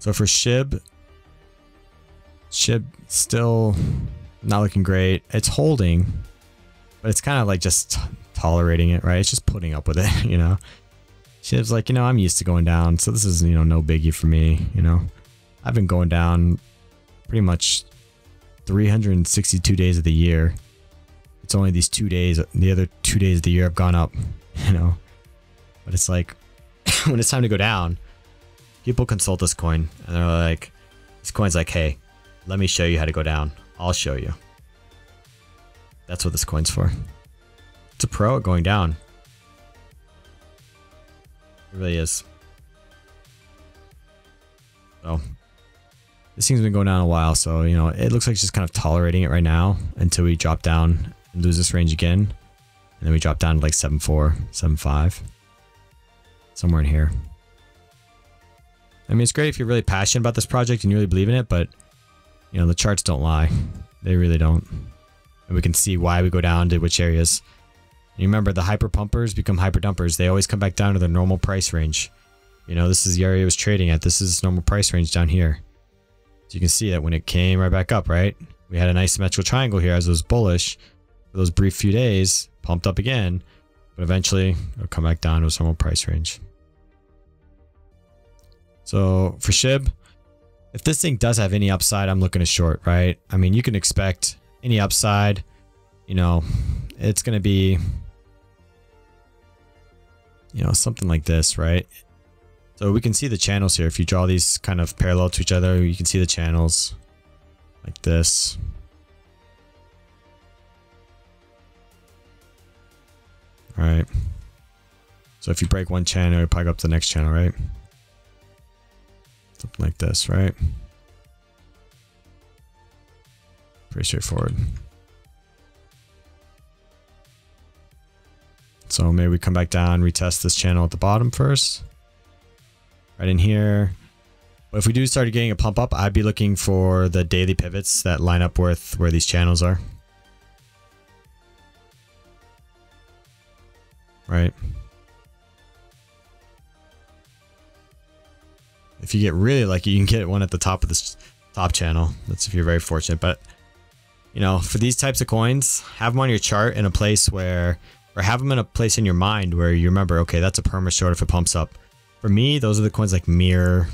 So for Shib, Shib still not looking great. It's holding, but it's kind of like just tolerating it, right? It's just putting up with it, you know? Shib's like, you know, I'm used to going down, so this is, you know, no biggie for me, you know? I've been going down pretty much 362 days of the year. It's only these two days, the other two days of the year I've gone up, you know? But it's like, when it's time to go down, people consult this coin and they're like, this coin's like, hey, let me show you how to go down. I'll show you. That's what this coin's for. It's a pro at going down. It really is. So, this thing's been going down a while, so, you know, it looks like it's just kind of tolerating it right now until we drop down and lose this range again. And then we drop down to like 7.4, 7.5. Somewhere in here. I mean, it's great if you're really passionate about this project and you really believe in it, but, you know, the charts don't lie. They really don't. And we can see why we go down to which areas. You remember, the hyper pumpers become hyper dumpers. They always come back down to their normal price range. You know, this is the area it was trading at. This is normal price range down here. So you can see that when it came right back up, right? We had a nice symmetrical triangle here as it was bullish for those brief few days, pumped up again, but eventually it'll come back down to its normal price range. So for SHIB, if this thing does have any upside, I'm looking to short, right? I mean, you can expect any upside, you know, it's going to be, you know, something like this, right? So we can see the channels here. If you draw these kind of parallel to each other, you can see the channels like this. Right. So if you break one channel, you go up to the next channel, right? Something like this, right? Pretty straightforward. So maybe we come back down, retest this channel at the bottom first. Right in here. But if we do start getting a pump up, I'd be looking for the daily pivots that line up with where these channels are. Right. If you get really lucky, you can get one at the top of this top channel. That's if you're very fortunate. But, you know, for these types of coins, have them on your chart in a place where, or have them in a place in your mind where you remember, okay, that's a perma short if it pumps up. For me, those are the coins like Mirror,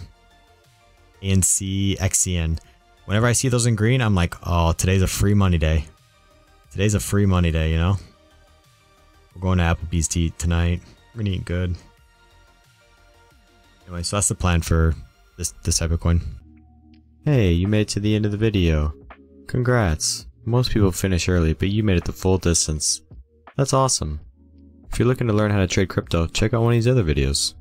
ANC, XCN. Whenever I see those in green, I'm like, oh, today's a free money day. Today's a free money day, you know? We're going to Applebee's to eat tonight. We're gonna eat good. Anyway, so that's the plan for this, this type of coin. Hey, you made it to the end of the video. Congrats. Most people finish early, but you made it the full distance. That's awesome. If you're looking to learn how to trade crypto, check out one of these other videos.